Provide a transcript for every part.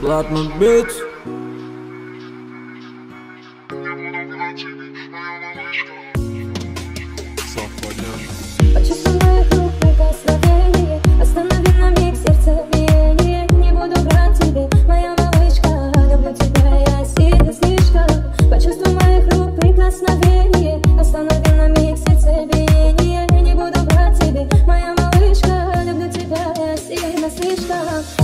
Блатный бит. Очищенная группа прикосновений Останови Не буду брать тебе, моя малышка Люблю тебя сильно слишком Почувствуй моих рук прикосновение Останови на Не буду брать тебе, моя малышка Люблю тебя сильно слишком.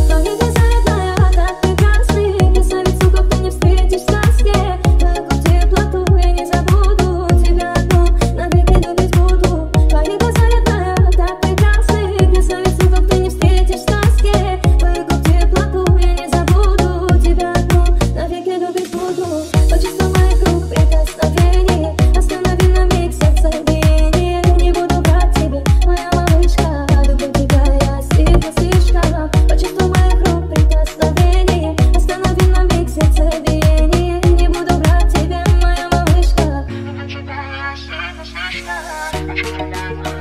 Bye.